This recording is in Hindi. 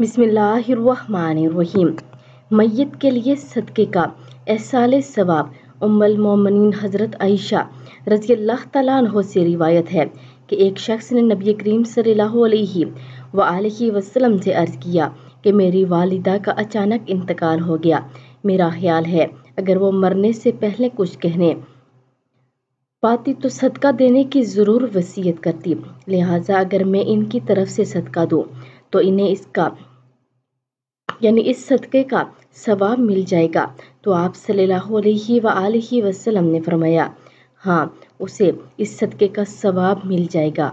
बिस्मिल्लाहिर्रहमानिर्रहीम। मैयत के लिए सदक़े का एहसाल सवाब उम्मुल मोमिनीन हज़रत आयशा रज़ी अल्लाह तआला से रिवायत है कि एक शख्स ने नबी करीम अलैहि व वसल्लम से अर्ज़ किया कि मेरी वालिदा का अचानक इंतकाल हो गया। मेरा ख्याल है, अगर वो मरने से पहले कुछ कहने पाती तो सदका देने की ज़रूर वसीयत करती, लिहाजा अगर मैं इनकी तरफ़ से सदका दूँ। तो इन्हें इसका, यानी इस सदक़े का सवाब मिल जाएगा। तो आप सल्लल्लाहु अलैहि वसल्लम ने फरमाया हाँ उसे इस सदक़े का सवाब मिल जाएगा।